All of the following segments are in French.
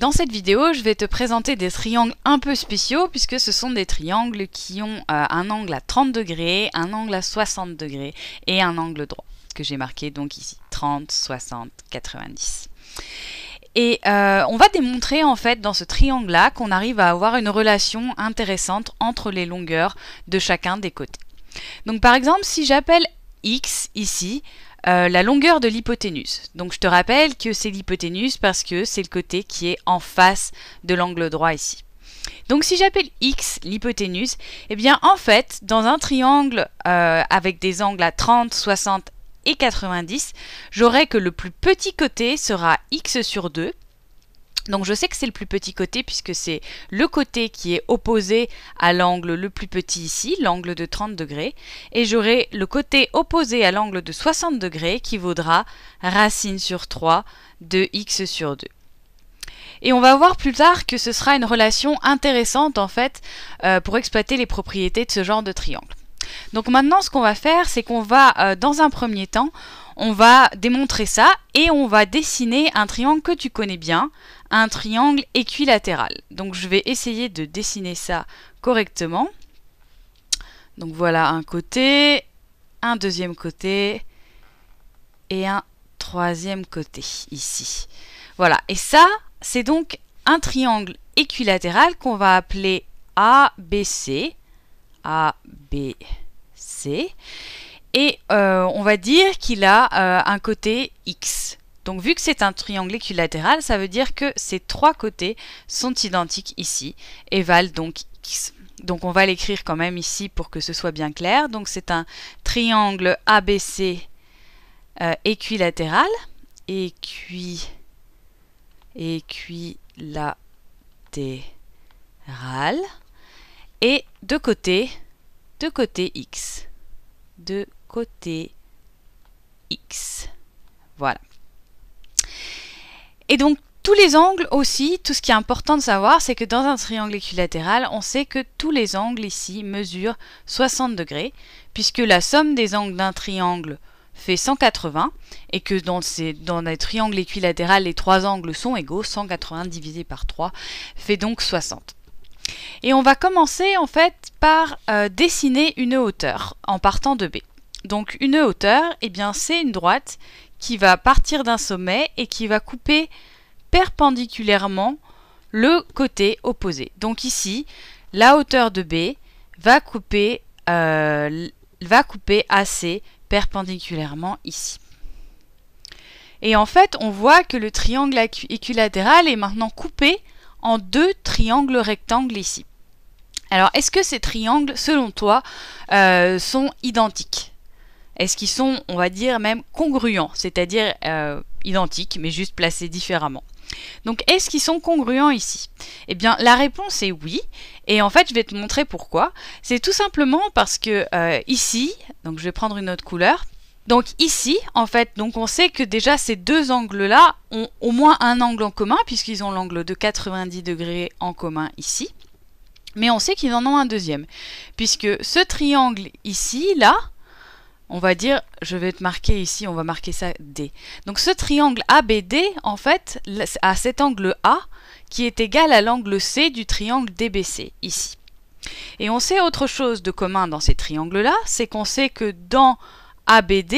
Dans cette vidéo, je vais te présenter des triangles un peu spéciaux puisque ce sont des triangles qui ont euh, un angle à 30 degrés, un angle à 60 degrés et un angle droit que j'ai marqué donc ici 30, 60, 90. Et euh, on va démontrer en fait dans ce triangle-là qu'on arrive à avoir une relation intéressante entre les longueurs de chacun des côtés. Donc par exemple, si j'appelle x ici, euh, la longueur de l'hypoténuse. Donc je te rappelle que c'est l'hypoténuse parce que c'est le côté qui est en face de l'angle droit ici. Donc si j'appelle x l'hypoténuse, eh bien en fait, dans un triangle euh, avec des angles à 30, 60 et 90, j'aurai que le plus petit côté sera x sur 2 donc je sais que c'est le plus petit côté puisque c'est le côté qui est opposé à l'angle le plus petit ici, l'angle de 30 degrés, et j'aurai le côté opposé à l'angle de 60 degrés qui vaudra racine sur 3 de x sur 2. Et on va voir plus tard que ce sera une relation intéressante en fait euh, pour exploiter les propriétés de ce genre de triangle. Donc maintenant ce qu'on va faire c'est qu'on va euh, dans un premier temps on va démontrer ça et on va dessiner un triangle que tu connais bien, un triangle équilatéral. Donc je vais essayer de dessiner ça correctement. Donc voilà un côté, un deuxième côté et un troisième côté ici. Voilà, et ça, c'est donc un triangle équilatéral qu'on va appeler ABC. ABC. Et euh, on va dire qu'il a euh, un côté X. Donc vu que c'est un triangle équilatéral, ça veut dire que ces trois côtés sont identiques ici et valent donc x. Donc on va l'écrire quand même ici pour que ce soit bien clair. Donc c'est un triangle ABC euh, équilatéral. Équi, équilatéral. Et de côté, de côté x. De côté x. Voilà. Et donc tous les angles aussi, tout ce qui est important de savoir, c'est que dans un triangle équilatéral, on sait que tous les angles ici mesurent 60 degrés, puisque la somme des angles d'un triangle fait 180, et que dans, ces, dans un triangle équilatéral, les trois angles sont égaux, 180 divisé par 3 fait donc 60. Et on va commencer en fait par euh, dessiner une hauteur en partant de B. Donc une hauteur, eh bien c'est une droite qui va partir d'un sommet et qui va couper perpendiculairement le côté opposé. Donc ici, la hauteur de B va couper, euh, va AC perpendiculairement ici. Et en fait, on voit que le triangle équilatéral est maintenant coupé en deux triangles rectangles ici. Alors, est-ce que ces triangles, selon toi, euh, sont identiques? Est-ce qu'ils sont, on va dire, même congruents, c'est-à-dire euh, identiques, mais juste placés différemment? Donc, est-ce qu'ils sont congruents ici? Eh bien, la réponse est oui. Et en fait, je vais te montrer pourquoi. C'est tout simplement parce que euh, ici, donc je vais prendre une autre couleur. Donc ici, en fait, donc on sait que déjà ces deux angles-là ont au moins un angle en commun, puisqu'ils ont l'angle de 90 degrés en commun ici. Mais on sait qu'ils en ont un deuxième, puisque ce triangle ici, là, on va dire, je vais te marquer ici, on va marquer ça D. Donc ce triangle ABD, en fait, a cet angle A qui est égal à l'angle C du triangle DBC, ici. Et on sait autre chose de commun dans ces triangles-là, c'est qu'on sait que dans ABD,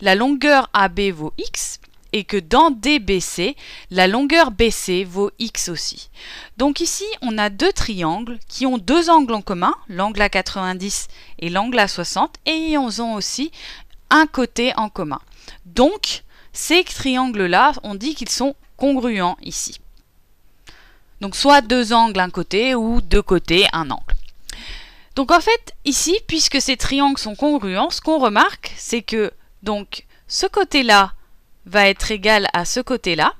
la longueur AB vaut X, et que dans DBC, la longueur BC vaut x aussi. Donc ici, on a deux triangles qui ont deux angles en commun, l'angle à 90 et l'angle à 60, et ils ont aussi un côté en commun. Donc, ces triangles-là, on dit qu'ils sont congruents ici. Donc soit deux angles un côté ou deux côtés un angle. Donc en fait, ici, puisque ces triangles sont congruents, ce qu'on remarque, c'est que donc ce côté-là va être égal à ce côté-là,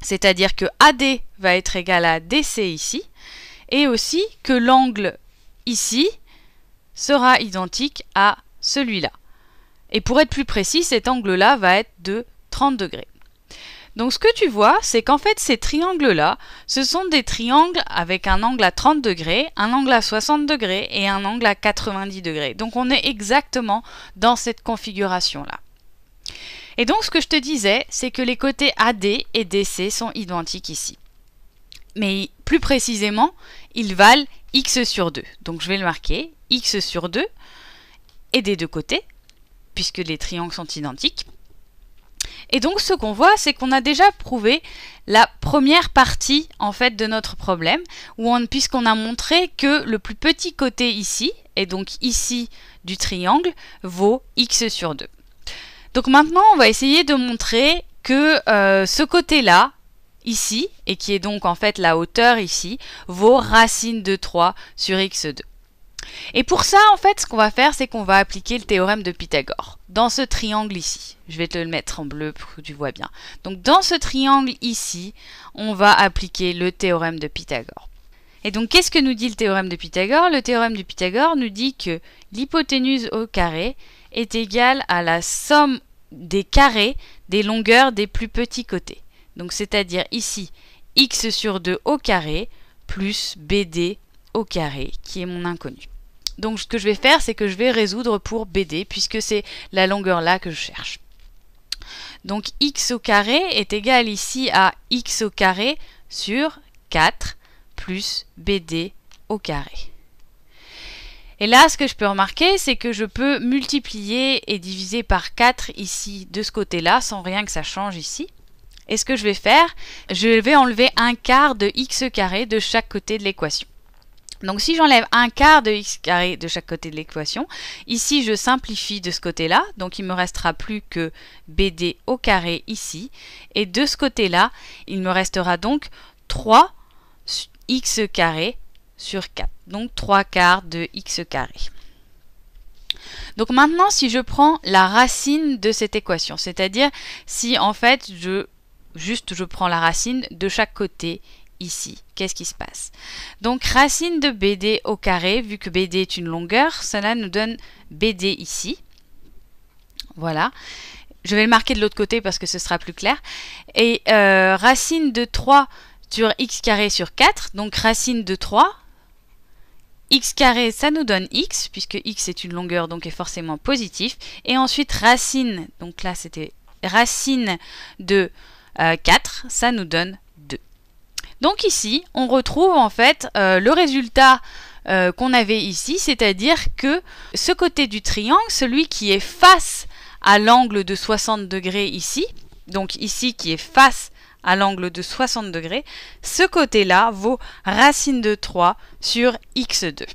c'est-à-dire que AD va être égal à DC ici, et aussi que l'angle ici sera identique à celui-là. Et pour être plus précis, cet angle-là va être de 30 degrés. Donc ce que tu vois, c'est qu'en fait ces triangles-là, ce sont des triangles avec un angle à 30 degrés, un angle à 60 degrés et un angle à 90 degrés. Donc on est exactement dans cette configuration-là. Et donc ce que je te disais, c'est que les côtés AD et DC sont identiques ici. mais plus précisément, ils valent x sur 2. Donc je vais le marquer, x sur 2, et des deux côtés, puisque les triangles sont identiques. Et donc ce qu'on voit, c'est qu'on a déjà prouvé la première partie en fait de notre problème, puisqu'on a montré que le plus petit côté ici, et donc ici du triangle, vaut x sur 2. Donc maintenant, on va essayer de montrer que euh, ce côté-là, ici, et qui est donc en fait la hauteur ici, vaut racine de 3 sur x2. Et pour ça, en fait, ce qu'on va faire, c'est qu'on va appliquer le théorème de Pythagore dans ce triangle ici. Je vais te le mettre en bleu pour que tu vois bien. Donc dans ce triangle ici, on va appliquer le théorème de Pythagore. Et donc qu'est-ce que nous dit le théorème de Pythagore? Le théorème de Pythagore nous dit que l'hypoténuse au carré est égale à la somme des carrés des longueurs des plus petits côtés. Donc c'est-à-dire ici x sur 2 au carré plus bd au carré qui est mon inconnu. Donc ce que je vais faire, c'est que je vais résoudre pour BD, puisque c'est la longueur là que je cherche. Donc x au carré est égal ici à x au carré sur 4 plus BD au carré. Et là, ce que je peux remarquer, c'est que je peux multiplier et diviser par 4 ici de ce côté-là, sans rien que ça change ici. Et ce que je vais faire, je vais enlever un quart de x carré de chaque côté de l'équation. Donc si j'enlève un quart de x carré de chaque côté de l'équation, ici je simplifie de ce côté-là, donc il me restera plus que BD au carré ici, et de ce côté-là, il me restera donc 3 x carré sur 4, donc 3 quarts de x carré. Donc maintenant, si je prends la racine de cette équation, c'est-à-dire si en fait je juste je prends la racine de chaque côté ici. Qu'est-ce qui se passe? Donc racine de BD au carré, vu que BD est une longueur, cela nous donne BD ici. Voilà. Je vais le marquer de l'autre côté parce que ce sera plus clair. Et euh, racine de 3 sur x carré sur 4, donc racine de 3. X carré, ça nous donne x, puisque x est une longueur, donc est forcément positif. Et ensuite racine, donc là c'était racine de 4, euh, ça nous donne donc ici, on retrouve en fait euh, le résultat euh, qu'on avait ici, c'est-à-dire que ce côté du triangle, celui qui est face à l'angle de 60 degrés ici, donc ici qui est face à l'angle de 60 degrés, ce côté-là vaut racine de 3 sur x2.